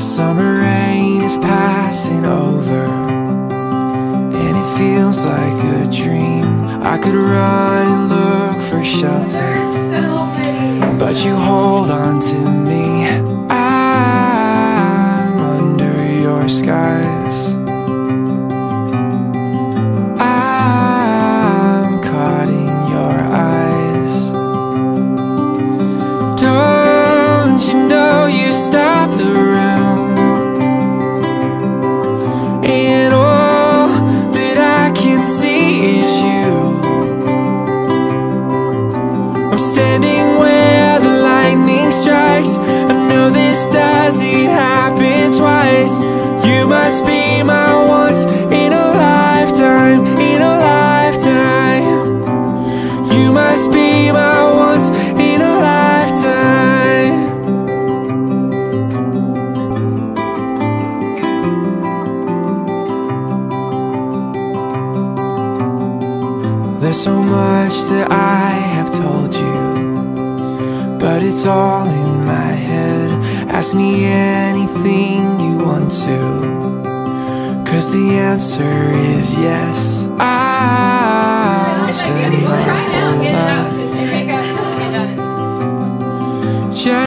summer rain is passing over And it feels like a dream. I could run and look for shelter But you hold on to me. I'm under your skies. I'm caught in your eyes. Don't I'm standing where the lightning strikes. I know this doesn't happen twice. You must be my once in a lifetime In a lifetime. You must be my There's so much that I have told you But it's all in my head. Ask me anything you want to Cause the answer is yes. I'll spend